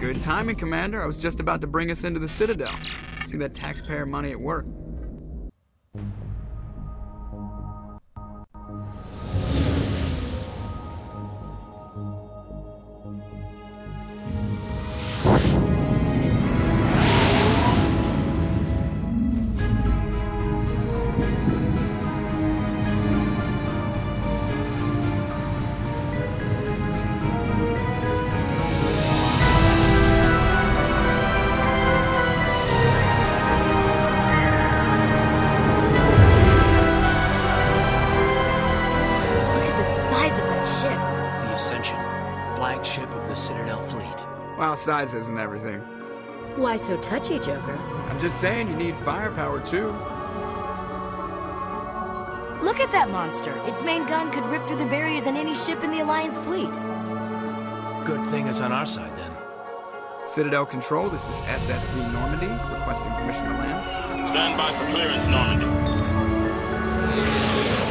Good timing, Commander. I was just about to bring us into the Citadel. See that taxpayer money at work. Fleet. Well, size isn't everything. Why so touchy, Joker? I'm just saying you need firepower too. Look at that monster. Its main gun could rip through the barriers in any ship in the Alliance fleet. Good thing it's on our side then. Citadel Control, this is SSV Normandy, requesting permission to land. Stand by for clearance, Normandy.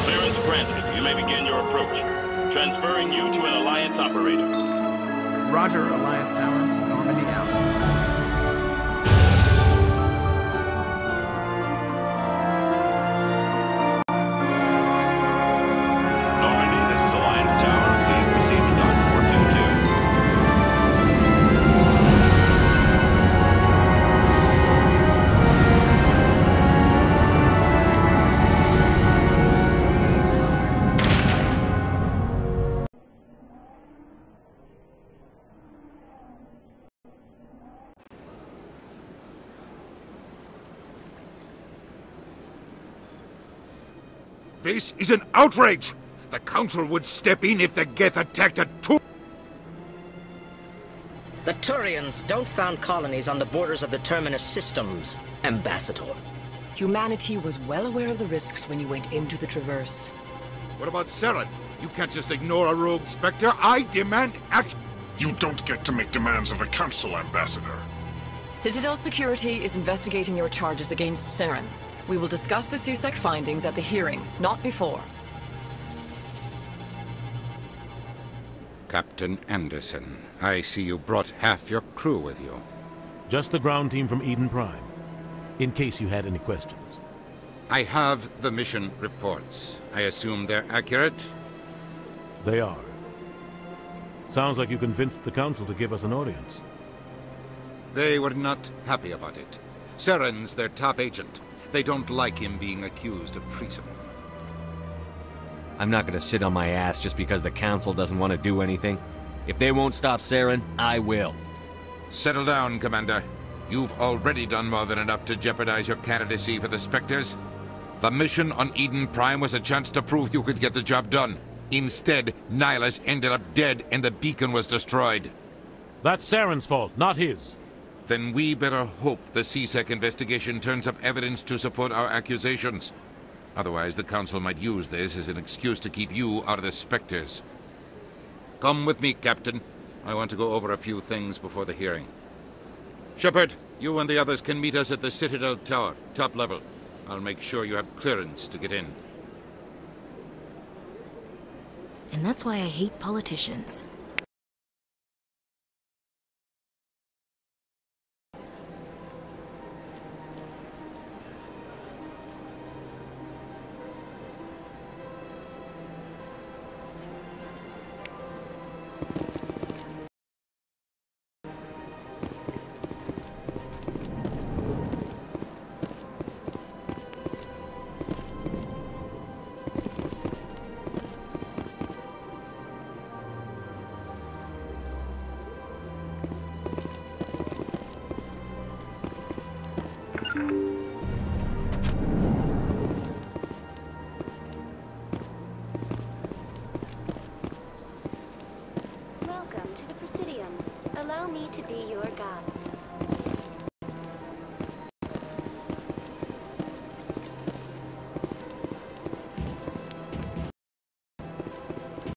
Clearance granted. You may begin your approach. Transferring you to an Alliance operator. Roger, Alliance Tower, Normandy out. This is an outrage! The Council would step in if the Geth attacked a two. The Turians don't found colonies on the borders of the Terminus systems, Ambassador. Humanity was well aware of the risks when you went into the Traverse. What about Saren? You can't just ignore a rogue Spectre. I demand action. You don't get to make demands of the Council, Ambassador. Citadel Security is investigating your charges against Saren. We will discuss the CSEC findings at the hearing, not before. Captain Anderson, I see you brought half your crew with you. Just the ground team from Eden Prime. In case you had any questions. I have the mission reports. I assume they're accurate? They are. Sounds like you convinced the Council to give us an audience. They were not happy about it. Saren's their top agent. They don't like him being accused of treason. I'm not gonna sit on my ass just because the Council doesn't want to do anything. If they won't stop Saren, I will. Settle down, Commander. You've already done more than enough to jeopardize your candidacy for the Spectres. The mission on Eden Prime was a chance to prove you could get the job done. Instead, Nihlus ended up dead and the beacon was destroyed. That's Saren's fault, not his. Then we better hope the CSEC investigation turns up evidence to support our accusations. Otherwise, the Council might use this as an excuse to keep you out of the Spectres. Come with me, Captain. I want to go over a few things before the hearing. Shepard, you and the others can meet us at the Citadel Tower, top level. I'll make sure you have clearance to get in. And that's why I hate politicians. Welcome to be your guide.